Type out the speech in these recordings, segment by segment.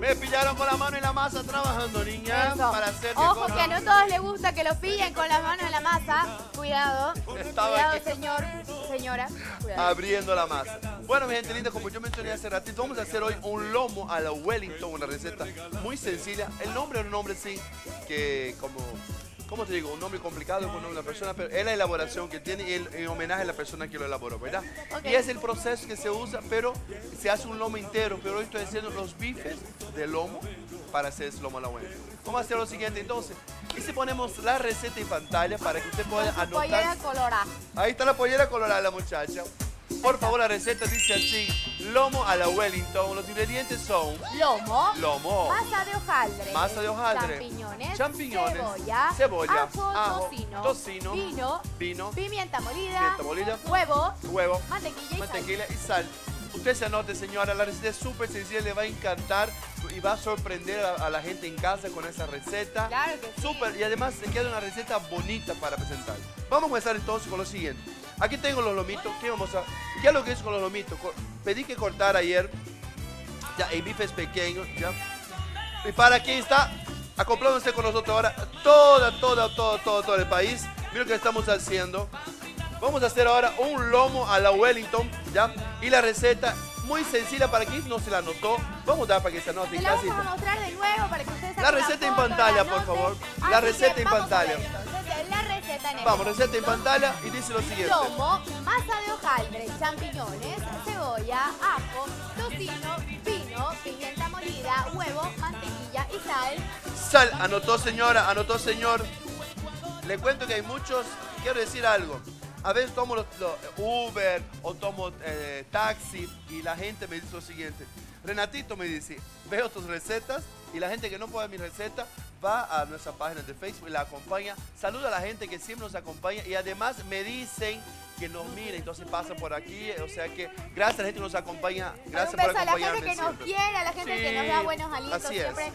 Me pillaron con la mano en la masa trabajando, niña, Eso. para hacer Ojo que a no todos les gusta que lo pillen con las manos en la masa. Cuidado. Estaba Cuidado, aquí. señor. Señora. Cuidado. abriendo la masa. Bueno, mi gente linda, como yo mencioné hace ratito, vamos a hacer hoy un lomo a la Wellington, una receta muy sencilla. El nombre es un nombre sí, que como, ¿cómo te digo? Un nombre complicado con una persona, pero es la elaboración que tiene y el- en homenaje a la persona que lo elaboró, ¿verdad? Y es el proceso que se usa, pero se hace un lomo entero, pero hoy estoy haciendo los bifes de lomo para hacer ese lomo a la Wellington. Vamos a hacer lo siguiente entonces. Y si ponemos la receta en pantalla para que usted pueda su pollera anotar. colorada. Ahí está la pollera colorada, la muchacha. Por favor, la receta dice así: lomo a la Wellington. Los ingredientes son Lomo. lomo, Masa de hojaldre. Masa de hojaldre. Champiñones. Champiñones, Cebolla. cebolla, Ajo, ajo, tocino. tocino, Vino. vino, Pimienta molida. pimienta molida, Huevo. huevo, Mantequilla y sal. mantequilla y sal. Usted se anote, señora, la receta es súper sencilla, le va a encantar y va a sorprender a, a la gente en casa con esa receta. Claro que sí. Súper, y además se queda una receta bonita para presentar. Vamos a comenzar entonces con lo siguiente. Aquí tengo los lomitos. ¿Qué vamos a ¿Qué es lo que es con los lomitos? Pedí que cortar ayer. Ya, el bife es pequeño, ya. Y para quien está acoplándose con nosotros ahora, toda, toda, todo, todo, todo el país. Mira lo que estamos haciendo. Vamos a hacer ahora un lomo a la Wellington, ¿ya? Y la receta muy sencilla para quien no se la anotó. Vamos a dar para que se anote en la vamos casita. a mostrar de nuevo para que ustedes La receta en pantalla, la por favor. Así La receta en pantalla. En Vamos, receta en pantalla y dice lo siguiente. Lomo, masa de hojaldre, champiñones, cebolla, ajo, tocino, vino, pimienta molida, huevo, mantequilla y sal. Sal, anotó señora, anotó señor. Le cuento que hay muchos, quiero decir algo. A veces tomo los, los Uber o tomo eh, taxi y la gente me dice lo siguiente. Renatito me dice, veo tus recetas y la gente que no puede ver mi receta va a nuestra página de Facebook y la acompaña. Saluda a la gente que siempre nos acompaña y además me dicen que nos mire, entonces pasa por aquí. O sea que gracias a la gente que nos acompaña. Gracias un por beso a la gente que nos siempre. quiere, a la gente que nos Sí, da buenos alientos. así es. Siempre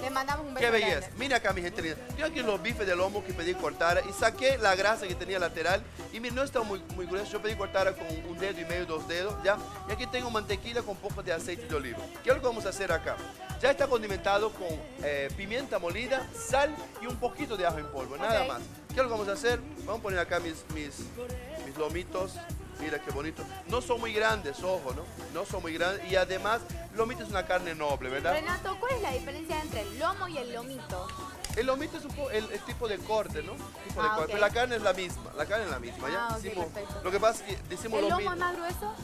le mandamos un beso. Qué belleza. grande. Mira acá, mi gente linda. Yo aquí los bifes de lomo que pedí cortar y saqué la grasa que tenía lateral. Y mira, no está muy, muy grueso. Yo pedí cortar con un dedo y medio, dos dedos, ¿ya? Y aquí tengo mantequilla con poco de aceite de oliva. ¿Qué es lo que vamos a hacer acá? Ya está condimentado con eh, pimienta molida, sal y un poquito de ajo en polvo, nada más. ¿Qué es lo que vamos a hacer? Vamos a poner acá mis, mis, mis lomitos. Mira qué bonito. No son muy grandes, ojo, ¿no? No son muy grandes. Y además, lomito es una carne noble, ¿verdad? Renato, ¿cuál es la diferencia entre el lomo y el lomito? El lomito es un po- el, el tipo de corte, ¿no? Tipo de Ah, corte. Pero la carne es la misma. La carne es la misma, ¿ya? Ah, Decimos- lo que pasa es que decimos ¿El lo lomo es más grueso?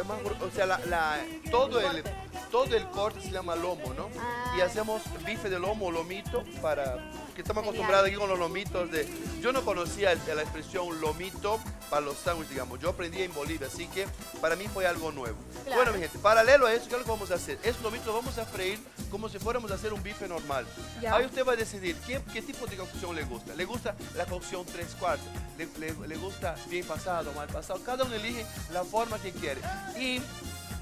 Es más o sea, la, la- todo, el, todo el corte se llama lomo, ¿no? Ah. Y hacemos bife de lomo lomito para... Que estamos acostumbrados aquí con los lomitos de... Yo no conocía el- la expresión lomito para los sándwiches, digamos. Yo aprendí en Bolivia, así que para mí fue algo nuevo. Claro. Bueno, mi gente, paralelo a eso, ¿qué es lo que vamos a hacer? Esos lomitos vamos a freír como si fuéramos a hacer un bife normal. Ya. Ahí usted va a decidir qué, qué tipo de cocción le gusta. ¿Le gusta la cocción tres cuartos? ¿Le, le- le gusta bien pasado, mal pasado? Cada uno elige la forma que quiere. Y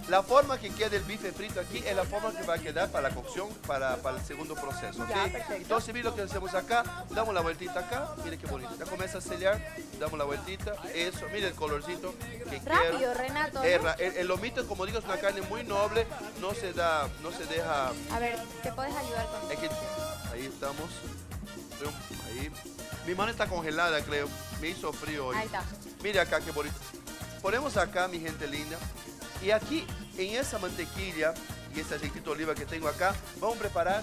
la forma que quede el bife frito aquí es la forma que va a quedar para la cocción, para, para el segundo proceso. ¿ok? Ya, perfecto. Entonces, mire lo que hacemos acá. Damos la vueltita acá. Mire qué bonito. Ya comienza a sellar. Damos la vueltita. Eso. Mire el colorcito que Rápido, quiero. Renato. El, el lomito, como digo, es una carne muy noble. No se da, no se deja A ver, ¿te puedes ayudar con es que ahí estamos. Ahí. Mi mano está congelada, creo. Me hizo frío hoy. Ahí está. Mire acá qué bonito. Ponemos acá, mi gente linda. Y aquí, en esa mantequilla y ese aceitito de oliva que tengo acá, vamos a preparar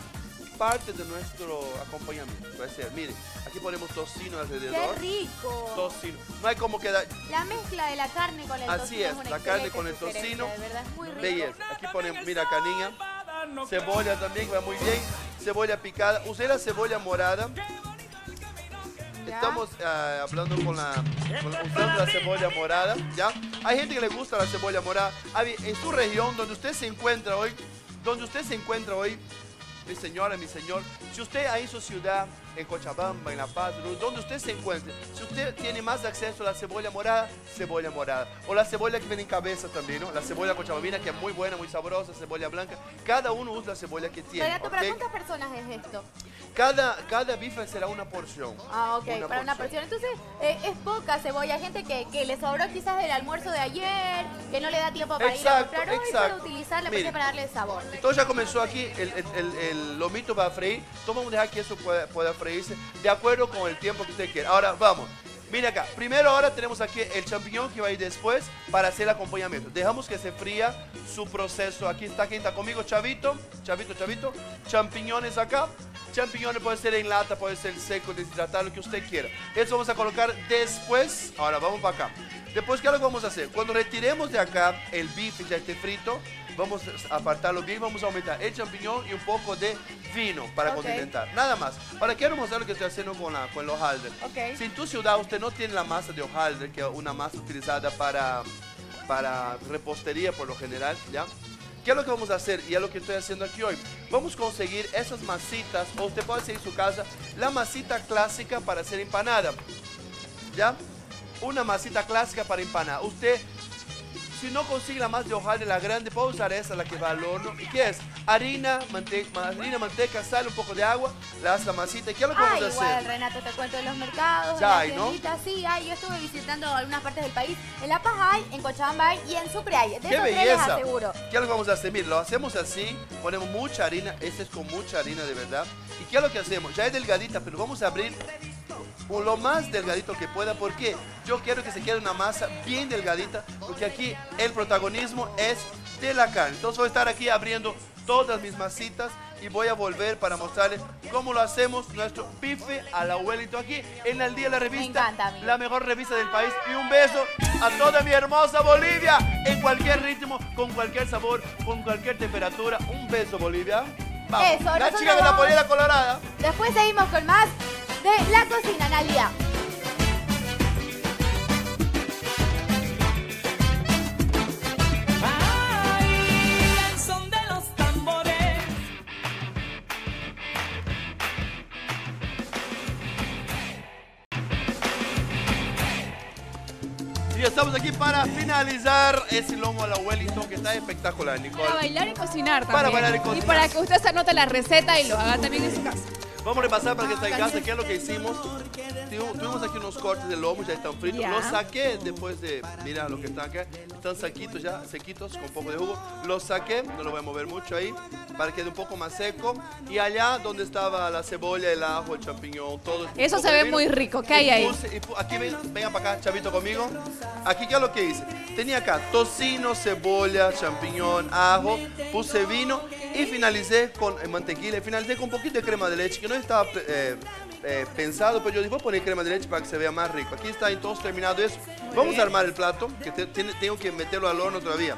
parte de nuestro acompañamiento. Va a ser, mire, aquí ponemos tocino ¡Qué alrededor. rico! Tocino. No hay como quedar. La mezcla de la carne con el Así tocino es, una la carne con el tocino. De verdad, es muy rico. Belleza. Aquí ponemos, mira niña. Cebolla también, va muy bien. Cebolla picada. Usé la cebolla morada. Estamos ah, hablando con la, con usando la cebolla morada, ¿ya? Hay gente que le gusta la cebolla morada. Bien, En su región, donde usted se encuentra hoy, donde usted se encuentra hoy, mi señora, mi señor, si usted ahí en su ciudad en Cochabamba, en La Paz, donde usted se encuentre. Si usted tiene más acceso a la cebolla morada, cebolla morada. O la cebolla que viene en cabeza también, ¿no? La cebolla cochabambina, que es muy buena, muy sabrosa, cebolla blanca. Cada uno usa la cebolla que tiene. ¿Para cuántas personas es esto? Cada, cada bife será una porción. Ah, ok, para una porción. Entonces, eh, es poca cebolla. Gente que, que, le sobró quizás del almuerzo de ayer, que no le da tiempo para ir a comprar hoy, puede utilizar la para darle sabor. Entonces ya comenzó aquí el, el, el, lomito para freír. Toma un dejar que eso pueda, pueda de acuerdo con el tiempo que usted quiera. Ahora, vamos. Mira acá, primero ahora tenemos aquí el champiñón que va a ir después para hacer el acompañamiento. Dejamos que se fría su proceso. Aquí está, ¿quién está conmigo? Chavito, chavito, chavito. Champiñones acá. Champiñones puede ser en lata, puede ser seco, deshidratado, lo que usted quiera. Eso vamos a colocar después. Ahora vamos para acá. Después, ¿qué es lo que vamos a hacer? Cuando retiremos de acá el bife ya esté frito, vamos a apartarlo bien, vamos a aumentar el champiñón y un poco de vino para condimentar. Nada más. Para quiero mostrar lo que estoy haciendo con, la, con el hojaldre. Si en tu ciudad usted no tiene la masa de hojaldre, que es una masa utilizada para, para repostería por lo general, ¿ya? ¿Qué es lo que vamos a hacer? Y es lo que estoy haciendo aquí hoy. Vamos a conseguir esas masitas, o usted puede hacer en su casa, la masita clásica para hacer empanada. ¿Ya? Una masita clásica para empanada. Usted si no consigue la más de hojaldre, la grande, puede usar esa, la que va al horno. ¿Y qué es? Harina, harina, manteca, sal, un poco de agua, le das la masita. ¿Y qué es lo que vamos a igual, hacer? Renato, te cuento de los mercados, ya hay, ¿no? Sí, hay. Yo estuve visitando algunas partes del país. En La Paz hay, en Cochabamba hay y en Sucre hay. De ¡Qué belleza! ¿Qué es lo que vamos a hacer? Mire, lo hacemos así, ponemos mucha harina. Este es con mucha harina, de verdad. ¿Y qué es lo que hacemos? Ya es delgadita, pero vamos a abrir lo más delgadito que pueda. porque Yo quiero que se quede una masa bien delgadita, porque aquí el protagonismo es de la carne. Entonces voy a estar aquí abriendo todas mis masitas y voy a volver para mostrarles cómo lo hacemos nuestro bife a la Wellington aquí en el Día de la Revista. la mejor revista del país. Y un beso a toda mi hermosa Bolivia en cualquier ritmo, con cualquier sabor, con cualquier temperatura. Un beso Bolivia. Vamos. la chica de la polera colorada. Después seguimos con más de la cocina, Nalia. Y estamos aquí para finalizar ese lomo a la Wellington que está espectacular, Nicole. Para bailar y cocinar también. Para bailar y cocinar. Y para que usted se anote la receta y lo haga también en su casa. Vamos a repasar para que está en casa qué es lo que hicimos. Tuvimos aquí unos cortes de lomo, ya están fritos. Los saqué después de, mira lo que están acá. Están saquitos ya, sequitos, con un poco de jugo. Los saqué, no lo voy a mover mucho ahí, para que quede un poco más seco. Y allá donde estaba la cebolla, el ajo, el champiñón, todo. Eso se ve muy rico. ¿Qué hay ahí? aquí ven, vengan para acá, chavito conmigo. Aquí, ¿qué es lo que hice? Tenía acá tocino, cebolla, champiñón, ajo, puse vino y finalicé con mantequilla. Y finalicé con un poquito de crema de leche, que no estaba eh, eh, pensado, pero yo dije, voy a poner crema de leche para que se vea más rico. Aquí está entonces terminado eso. Vamos a armar el plato, que tengo que meterlo al horno todavía.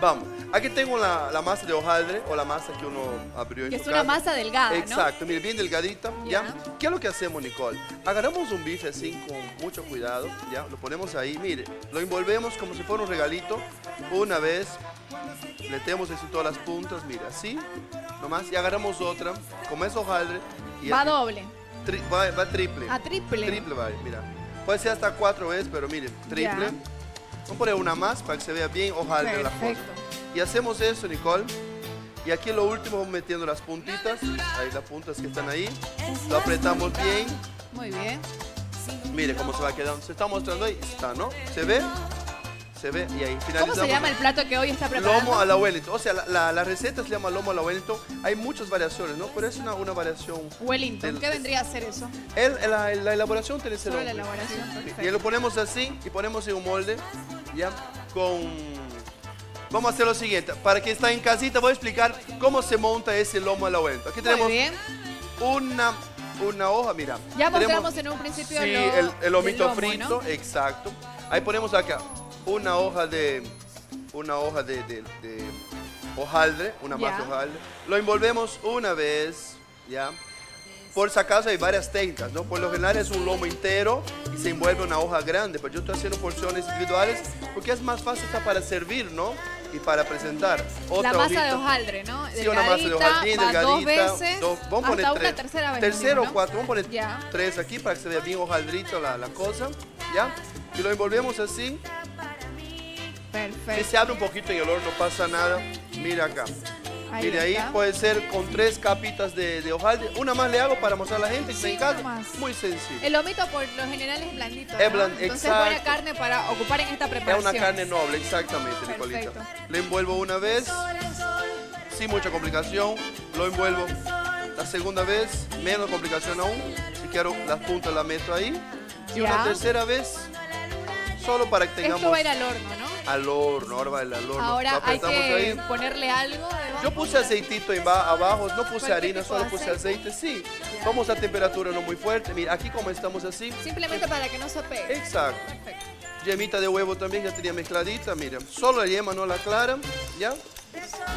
Vamos, aquí tengo la, masa de hojaldre o la masa que uno abrió en Que es una masa delgada, Exacto, mire, bien delgadita, ¿ya? ¿Qué es lo que hacemos, Nicole? Agarramos un bife así con mucho cuidado, ¿ya? Lo ponemos ahí, mire, lo envolvemos como si fuera un regalito, una vez, le tenemos así todas las puntas, mire, así, nomás, y agarramos otra, como es hojaldre. Y va doble. va, triple. A triple. Triple va, mira. Puede ser hasta cuatro veces, pero mire, triple. Vamos a poner una más para que se vea bien hojaldre la foto. Y hacemos eso, Nicole. Y aquí lo último vamos metiendo las puntitas. Ahí las puntas que están ahí. Lo apretamos bien. Muy bien. Mire cómo se va quedando. Se está mostrando ahí. Está, ¿no? ¿Se ve? Se ve y ahí finalizamos. ¿Cómo se llama el plato que hoy está preparando? Lomo a la Wellington. O sea, la, receta se llama lomo a la Wellington. Hay muchas variaciones, ¿no? Pero es una, una variación. Wellington, ¿qué vendría a ser eso? la, elaboración tiene Solo la elaboración, Y lo ponemos así y ponemos en un molde, ¿ya? Con... Vamos a hacer lo siguiente. Para que está en casita voy a explicar cómo se monta ese lomo a la Wellington. Aquí tenemos una una hoja, mira. Ya mostramos en un principio sí, el, el, lomito frito, exacto. Ahí ponemos acá una hoja de una hoja de, hojaldre, una de hojaldre. Lo envolvemos una vez, ¿ya? Por si acaso hay varias técnicas, ¿no? Por lo general es un lomo entero y se envuelve una hoja grande, pero yo estoy haciendo porciones individuales porque es más fácil para servir, ¿no? y para presentar otra La masa de hojaldre, ¿no? Sí, una masa de hojaldre, delgadita. Dos veces, dos, vamos a poner tres. tercera vez. Tercero o cuatro, vamos a poner tres aquí para que se vea bien hojaldrito la, la cosa, ¿ya? Y lo envolvemos así. Perfecto. Si se abre un poquito en el horno, no pasa nada. Mira acá. Ahí y ahí puede ser con tres capitas de, de, hojaldre. Una más le hago para mostrar a la gente que sí, Muy sencillo. El lomito por lo general es blandito. Es blandito. Entonces es buena carne para ocupar en esta preparación. Es una carne noble, exactamente, Nicolita. Le envuelvo una vez, sin mucha complicación. Lo envuelvo la segunda vez, menos complicación aún. Si quiero las puntas las meto ahí. Y una tercera vez, solo para que tengamos... Esto va a ir al horno, ¿no? al horno, ahora va al horno. Ahora hay que ponerle algo. Yo puse aceitito abajo, no puse harina, solo puse aceite, sí. Vamos a temperatura no muy fuerte. Mira, aquí como estamos así. Simplemente para que no se pegue. Exacto. Yemita de huevo también ya tenía mezcladita, mira. Solo la yema, no la clara, ¿ya?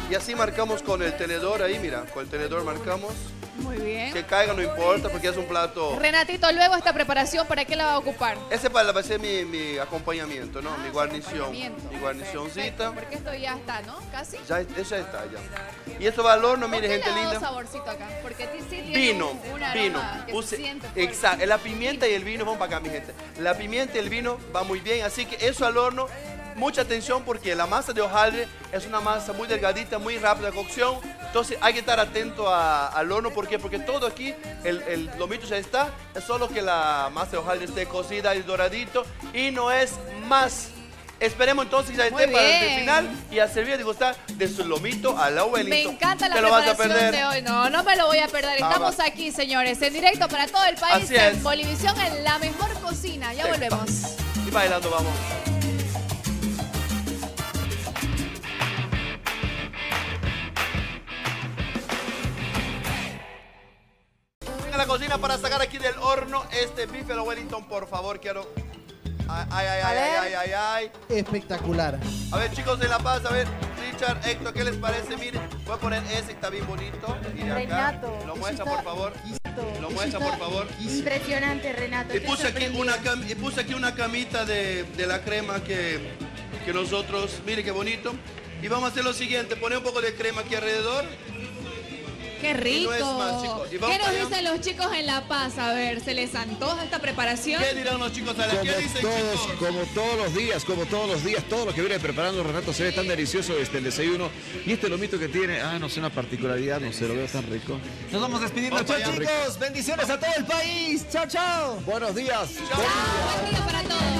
Y así marcamos con el tenedor ahí, mira, con el tenedor marcamos. Muy bien. Que caiga no importa porque es un plato. Renatito, luego esta preparación, ¿para qué la va a ocupar? Ese para, va a ser mi, acompañamiento, ¿no? mi ah, guarnición. Mi guarnicioncita. Porque esto ya está, ¿no? Casi. Ya, ya está, ya. Y esto va al horno, mire, gente linda. saborcito acá? Porque sí tiene vino, vino. exacto, la pimienta y el vino van para acá, mi gente. La pimienta y el vino va muy bien, así que eso al horno mucha atención porque la masa de hojaldre es una masa muy delgadita, muy rápida de cocción. Entonces hay que estar atento al horno. ¿Por qué? Porque todo aquí, el, lomito ya está. Es solo que la masa de hojaldre esté cocida y doradito. Y no es más. Esperemos entonces que ya esté para el final y a servir de gustar de su lomito al abuelito. Me encanta la preparación de hoy. No, no me lo voy a perder. Estamos aquí, señores, en directo para todo el país en Bolivisión en la mejor cocina. Ya volvemos. Y bailando vamos. Cocina para sacar aquí del horno este bife de Wellington, por favor, quiero... Ay, ay, ay, ay, ay, ay, Espectacular. A ver, chicos de La Paz, a ver, Richard, Héctor, ¿qué les parece? Miren, voy a poner ese que está bien bonito. Mire acá. Lo muestra, por favor. Lo muestra, por favor. Impresionante, Renato. Y puse aquí una, y puse aquí una camita de, de la crema que, que nosotros, mire qué bonito. Y vamos a hacer lo siguiente, poner un poco de crema aquí alrededor. ¡Qué rico! ¿Qué nos dicen los chicos en La Paz? A ver, ¿se les antoja esta preparación? ¿Qué dirán los chicos? A ¿Qué dicen, todos, chicos? Como todos los días, como todos los días, todo lo que viene preparando Renato se ve tan delicioso este el desayuno. Y este lomito que tiene, ah, no sé, una particularidad, no sé, lo veo tan rico. Nos vamos despidiendo. Chao, chicos. Bendiciones a todo el país. Chao, chao. Buenos días. Chao. Buen día para todos.